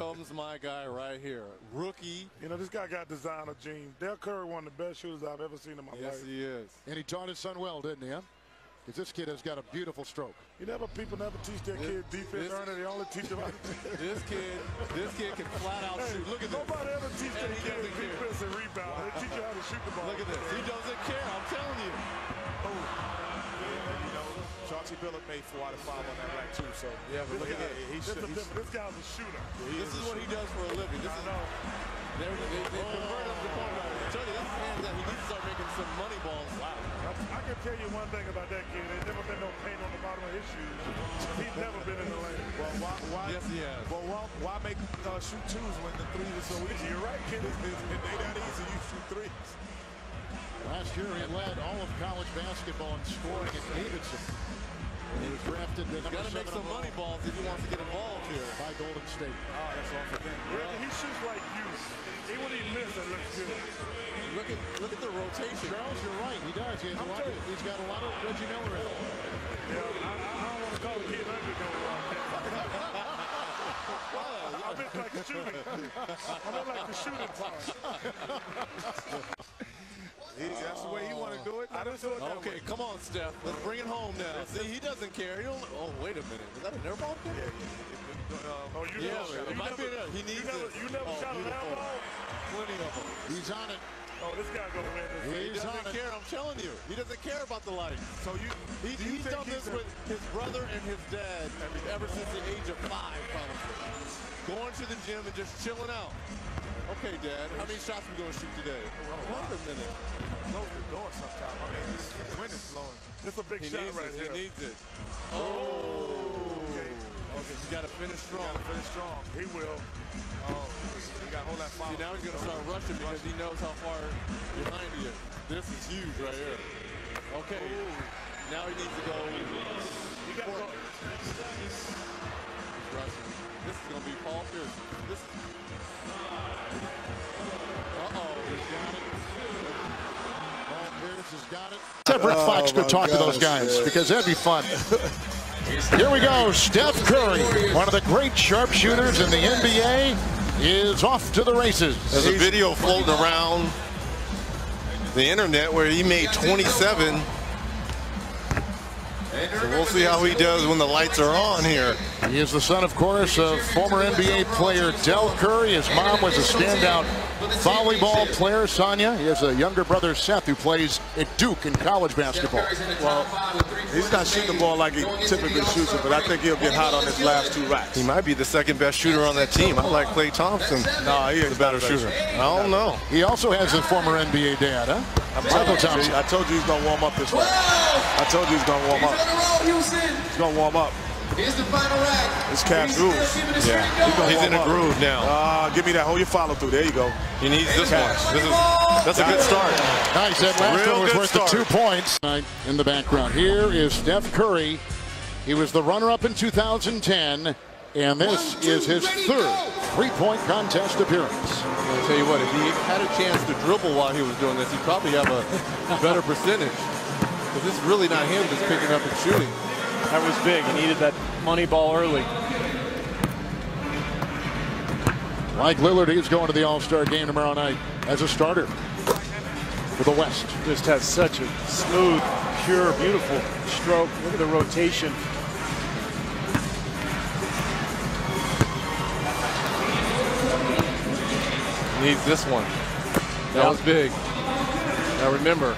comes my guy right here. Rookie. You know, this guy got designer jeans. Dell Curry, one of the best shooters I've ever seen in my Yes, life. he is. And he taught his son well, didn't he? Because this kid has got a beautiful stroke. You never, people never teach their This- kid defense, this- Ernie. They only teach them how to This kid, this kid can flat out shoot. Look at this. Nobody ever teach And their he kid doesn't care. defense and rebound. They teach you how to shoot the ball. Look at this. He doesn't care. I'm telling you. You know, Chauncey Billups made four out of five on that rack too. So Yeah, but look at yeah, this. he This, should. is He's, this guy's a shooter. This is what he does for a living. This is They, they, they convert him to point guard. I tell you, that's hands that he needs to start making some money balls. Wow. I, I can tell you one thing about that kid. There's never been no paint on the bottom of his shoes. He's never been in the lane. well, why, why, Yes, he has. Well, why, why make uh, shoot twos when the three was so easy? You're right, kid. It's, it's, it ain't that easy. You shoot threes. Last year, he led all of college basketball in scoring at Davidson. And he was drafted to number Got to make seven some overall money balls if he wants to get involved here. by Golden State. Oh, that's all for them. He shoots like you. Even when he misses, it looks good. Look at look at the rotation. Charles, you're right. He does. He has a I'm lot, telling you. he's got a lot of Reggie Miller in him. Yeah, I, I don't want to call the kid ugly no I meant like the shooting. I meant like the shooting part. He, that's the way he want to do it. I didn't do it Okay, way. come on, Steph. Let's bring it home now. See, he doesn't care. He don't. Oh, wait a minute. Is that an air ball? Uh, Oh, you Yeah, never, you might never, be enough. He needs you never, you never Oh, shot an air beautiful. ball? Plenty of them. He's on it. Oh, this guy's going to win this. He He's on doesn't it. care. I'm telling you. He doesn't care about the lights. So you, He, do you he's think done this he's a- with his brother and his dad ever since the age of five, probably. Going to the gym and just chilling out. Okay, Dad, how many shots are we going to shoot today? Wait a minute. Close the door sometime? I mean, this this wind is blowing. This is a big He shot right it. here. He needs it. Oh. Okay, he's got to finish strong. Gotta finish strong. He will. Oh, you got to hold that foul. See, now he's going to start rushing because he knows how far behind he is. This is huge right here. Okay. Now he needs to go. Have Rick oh, Fox to talk to those guys because that'd be fun. Here we go. Steph Curry, one of the great sharpshooters in the NBA, is off to the races. There's a video floating around the internet where he made 27. So we'll see how he does when the lights are on here. He is the son, of course, of former NBA player Dell Curry. His mom was a standout volleyball player, Sonia. He has a younger brother, Seth, who plays at Duke in college basketball. Well, he's not shooting the ball like he typically shoots it, but I think he'll get hot on his last two racks. He might be the second best shooter on that team. I like Klay Thompson. No, he is the better shooter. I don't know. He also has a former NBA dad, huh? I'm Mychal telling Thompson. I told you he's gonna warm up this rack. I told you he's gonna warm up. He's gonna warm up. Here's the final rack. It's Cavs rules. Yeah, he's in a groove now. Ah, give me that. Hold your follow through. There you go. He needs this one. This is that's a good start. Nice. That last Real one was good worth the two points. In the background, here is Steph Curry. He was the runner-up in 2010, and this is his third three-point contest appearance. I'll tell you what, if he had a chance to dribble while he was doing this, he'd probably have a better percentage. Because this is really not him just picking up and shooting. That was big. He needed that money ball early. Mike Lillard, he's going to the All-Star game tomorrow night as a starter for the West. Just has such a smooth, pure, beautiful stroke. Look at the rotation. Needs this one. That was big. Now remember,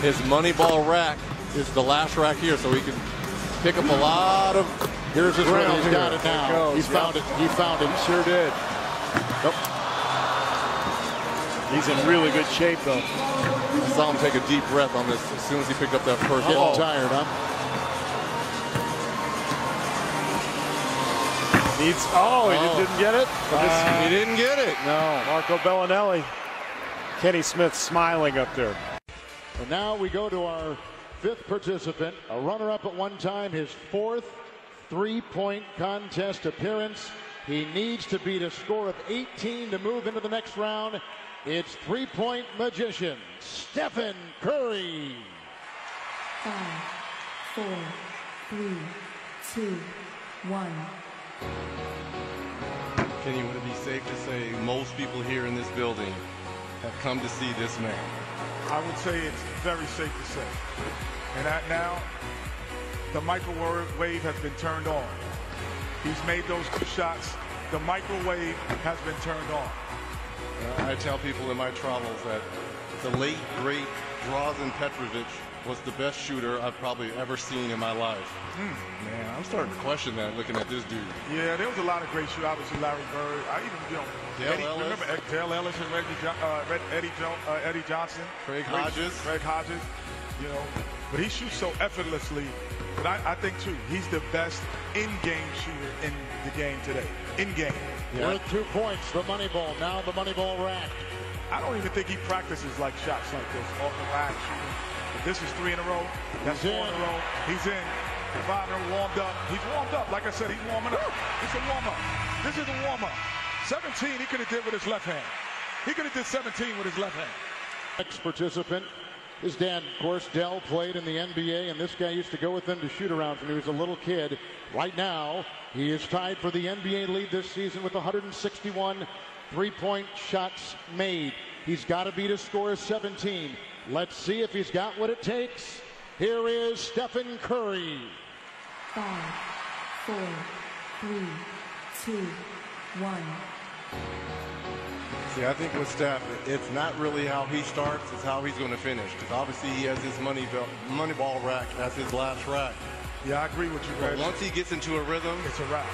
his money ball rack is the last rack here, so he can pick up a lot of Here's his ground run. He's got it now. It He goes. found it. He found it. Sure did. He's in really good shape, though. I saw him take a deep breath on this as soon as he picked up that first Getting ball. tired, huh? Needs. Oh, he Oh. didn't get it. This- he ah. didn't get it. no, Marco Belinelli. Kenny Smith smiling up there. And now we go to our fifth participant, a runner-up at one time, his fourth three-point contest appearance. He needs to beat a score of 18 to move into the next round. It's three-point magician Stephen Curry. Five, four, three, two, one. Kenny, would it be safe to say most people here in this building have come to see this man? I would say it's very safe to say. And that now, the microwave has been turned on. He's made those two shots. The microwave has been turned on. Uh, I tell people in my travels that the late, great Drazen Petrovic was the best shooter I've probably ever seen in my life. Man, I'm starting to question that looking at this dude. Yeah, there was a lot of great shooters. Obviously, Larry Bird. I even, you know, Dale Eddie, Ellis. remember Ed- Dale Ellis and Reggie, Jo- uh, Red, Eddie, jo- uh, Eddie Johnson. Craig Hodges. Craig Hodges. You know, but he shoots so effortlessly. But I, I think too, he's the best in-game shooter in the game today. In-game. Worth two points, the money ball. Now the money ball rack. I don't even think he practices like shots like this off the rack shooting. But this is three in a row. That's He's four in in. a row. He's in. Wagner warmed up. He's warmed up. Like I said, he's warming up. It's a warm up. This is a warm up. 17 he could have did with his left hand. He could have did 17 with his left hand. Next participant. His dad, of course, Dell, played in the NBA, and this guy used to go with them to shoot around when he was a little kid. Right now, he is tied for the NBA lead this season with 161 three-point shots made. He's got to beat a score of 17. Let's see if he's got what it takes. Here is Stephen Curry. Five, four, three, two, one. See, I think with Steph, it's not really how he starts, it's how he's going to finish. Because obviously he has his money, ball, money ball rack as his last rack. Yeah, I agree with you, But once he gets into a rhythm, It's a wrap.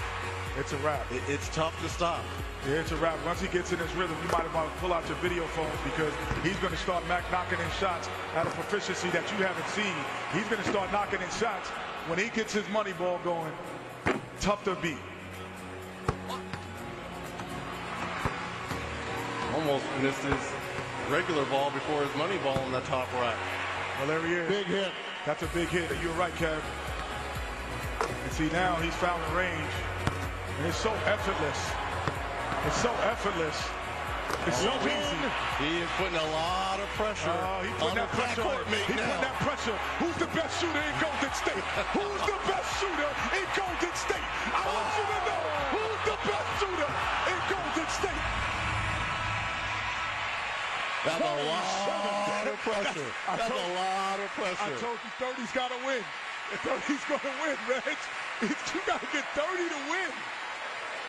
It's a wrap. it, it's tough to stop. Yeah, it's a wrap. Once he gets in his rhythm, you might want to pull out your video phone because he's going to start mac- knocking in shots at a proficiency that you haven't seen. He's going to start knocking in shots when he gets his money ball going. Tough to beat. Almost missed his regular ball before his money ball in the top right. Well, there he is. Big hit. That's a big hit. You're right, Kev. And see, now he's found the range. And it's so effortless. It's so effortless. It's so easy. He is putting a lot of pressure Oh, he putting on that the pressure on mate He putting that pressure. Who's the best shooter in Golden State? Who's the best shooter in Golden State? I want you to know who's the best shooter in Golden State. That's a lot of pressure. I That's told- a lot of pressure. I told you 30's got to win. 30's going to win, Reg. You got to get 30 to win.